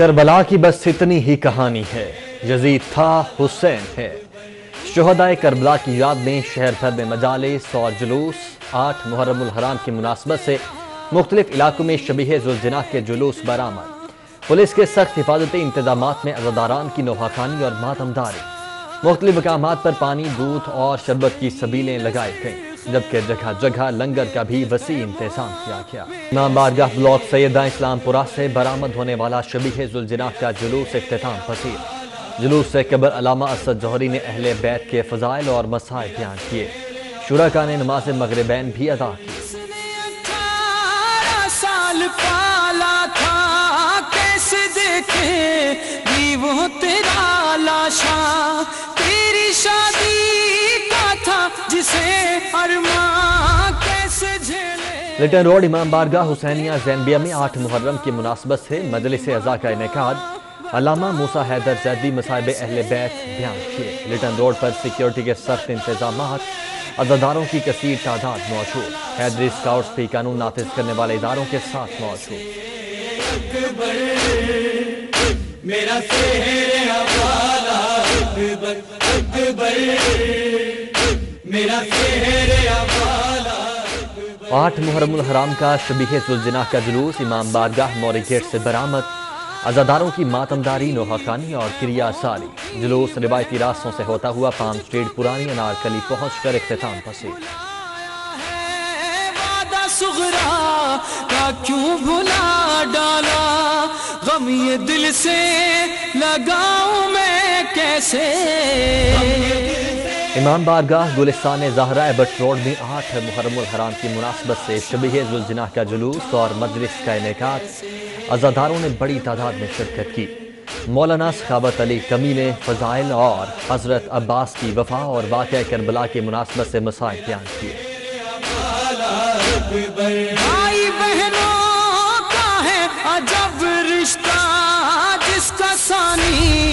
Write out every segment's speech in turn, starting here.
Karbala की बस इतनी ही कहानी है। यजीद था, हुसैन है। शहदाय करबला की याद में शहर भर में मजालिस और जुलूस, आठ मुहर्रम हराम की मुनासबत से मुख्तलिफ़ इलाकों में शबीह जुलजना के जुलूस बरामद। पुलिस के सख्त हिफाजती इंतज़ाम में अजादारान की नोहाखानी और मातमदारी मुख्तलिफ़ मकाम पर पानी, दूध और शरबत की सबीलें लगाई गईं। जबकि जगह जगह लंगर का भी वसी इंतज़ाम किया गया। इमाम बारगाह ब्लॉक सैदा इस्लामपुरा से बरामद होने वाला शबीह जुलजना का जुलूस अख्ताम पसीर जुलूस से कबर अलामा असद जौहरी ने अहले बैत के फ़जाइल और मसाइल बयान किए। शुरा ने नमाज़ मगरबैन भी अदा की। पाला था? कैसे देखे? वो तेरा लिटन रोड इमाम बारगाह हुसैनिया जैनबिया में आठ मुहर्रम की मुनासबत से मजलिस अज़ा का इनका अलामा मूसा हैदर जैदी मसाहब अहल बैत बयान किए। लिटन रोड पर सिक्योरिटी के सख्त इंतज़ाम अजादारों की कसीर तादाद मौजूद। हैदरी स्काउट्स भी कानून नाफिज करने वाले इदारों के साथ मौजूद। मेरा आठ मुहर्रम हराम का शबीह जुलजना का जुलूस इमाम बारगाह मोरी गेट से बरामद। अजादारों की मातमदारी, नोहाखानी और क्रिया सारी जुलूस रिवायती रास्तों से होता हुआ पाम स्ट्रीट पुरानी अनारकली पहुँच कर अख्ताम पसी क्यों भुला डाला? गम ये दिल से, लगाऊँ मैं कैसे? इमाम बारगाह, गुलिस्तान जहरा बट रोड में आठ मुहरम हराम की मुनासबत से शबीह जुलजना का जुलूस और मजलिस का इनका अजादारों ने बड़ी तादाद में शिरकत की। मौलाना सखावत अली कमी ने फ़जाइल और हज़रत अब्बास की वफा और वाक़ करबला की मुनासबत से मसाइल बयान किए। रिश्ता जिसका सानी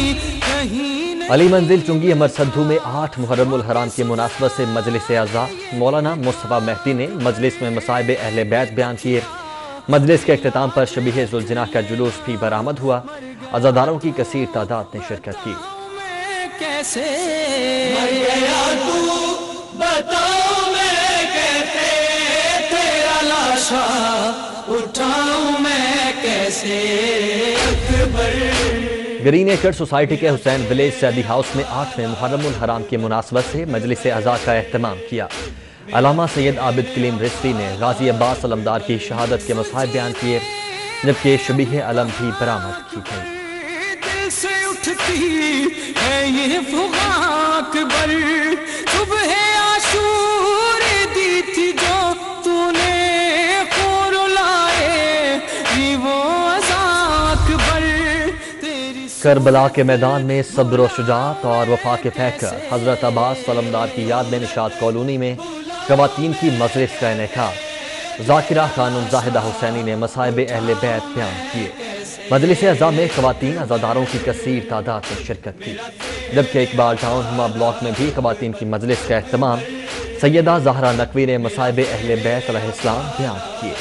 अली मंजिल चुंगी अमर सद्धू में आठ मुहर्रम हराम की मुनासबत से मजलिस अज़ा मौलाना मुस्तफ़ा महदी ने मजलिस में मसाइब अहल बैत बयान किए। मजलिस के अख्ताम पर शबीह जुलजना का जुलूस भी बरामद हुआ। अजादारों की कसीर तादाद ने शिरकत की। कैसे? मैं कैसे? अकबर ग्रीन एकर सोसाइटी के हुसैन विलेज सैदी हाउस में आठवें मुहर्रम हराम की मुनासबत से मजलिस अज़ा का अहतमाम किया। अलामा सैयद आबिद कलीम रिश्ती ने गाजी अब्बास अलमदार की शहादत के मसाहब बयान किए, जबकि शबीह अलम भी बरामद की गई। से उठती है ये करबला के मैदान में सब्र शुजात और वफा के फैकर हज़रत अब्बास सलमदार की याद में निशात कॉलोनी में खवतिन की मजलिस का इनका। जाकिरा खानम जाहिदा हुसैनी ने मसाहब अहल बैत बयान किए। मजलिस अज़ा में खवतिन अजादारों की कसर तादाद में शिरकत की। जबकि इकबाल टाउन हुमा ब्लॉक में भी खवतिन की मजलिस का अहतमाम सैदा जहरा नकवी ने मसाहब अहल बैत इस्लाम बयान किए।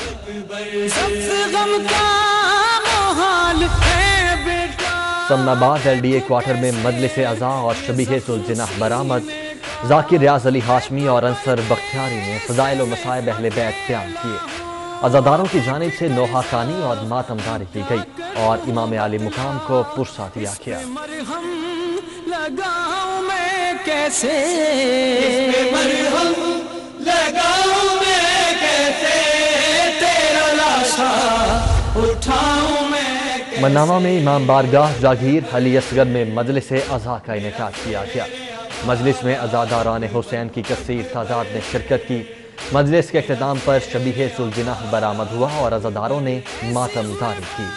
समनाबाद ए क्वार्टर में मजलिस अज़ा और शबीह सुलजना बरामद। जाकिर रियाज अली हाशमी और अंसर बख्तियारी ने फ़जाइल मसायब अहल बैत बयान किए। अजादारों की जानब से नोहा खानी और मातमदारी की गई और इमाम आली मुकाम को पुरसा दिया गया। कैसे? उठाऊं मैं मनामा में इमाम बारगाह जागीर अली असगर में मजलिस अज़ा का इनका किया गया। मजलिस में अजादारान हुसैन की कसर तादाद ने शिरकत की। मजलिस के अख्ताम पर शबीह सुलजना बरामद हुआ और अजादारों ने मातम जारी की।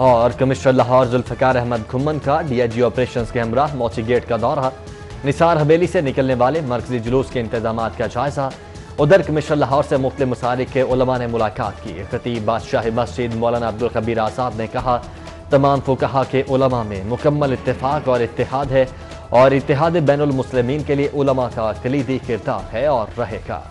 और कमिश्नर लाहौर जुल्फ़कार अहमद घुमन का डी आई जी ऑपरेशन के हमरा मोची गेट का दौरा। निसार हवेली से निकलने वाले मरकजी जुलूस के इंतज़ाम का जायजा। उधर कमिश्नर लाहौर से मुख्त मसारिक के उलमा ने मुलाकात की। खतीब बादशाह मस्जिद मौलाना अब्दुल कबीर आज़ाद ने कहा, तमाम को कहा कि उलमा में मुकम्मल इतफाक़ और इतिहाद है और इतिहाद बैन के लिए उलमा का कलीदी किरदार है और रहेगा।